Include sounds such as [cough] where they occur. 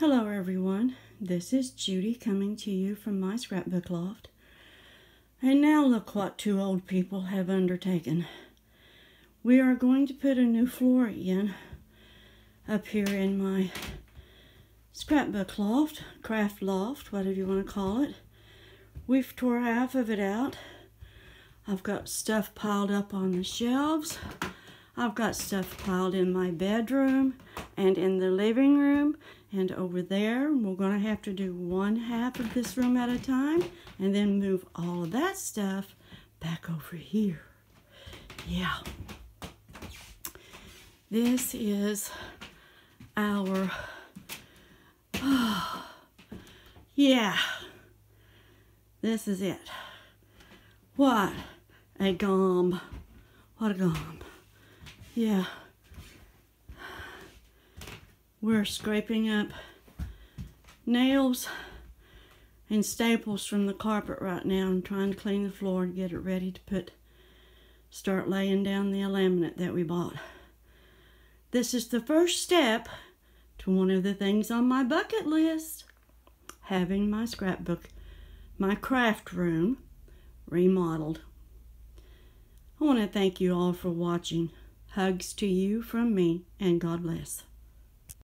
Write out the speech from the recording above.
Hello, everyone. This is Judy coming to you from my scrapbook loft. And now look what two old people have undertaken. We are going to put a new floor in up here in my scrapbook loft, craft loft, whatever you want to call it. We've tore half of it out. I've got stuff piled up on the shelves. I've got stuff piled in my bedroom and in the living room and over there we're going to have to do one half of this room at a time and then move all of that stuff back over here. Yeah. This is our oh, [sighs] yeah. This is it. What a gom what a gom yeah we're scraping up nails and staples from the carpet right now and trying to clean the floor and get it ready to put start laying down the laminate that we bought. This is the first step to one of the things on my bucket list, having my scrapbook, my craft room remodeled. I want to thank you all for watching. Hugs to you from me and God bless.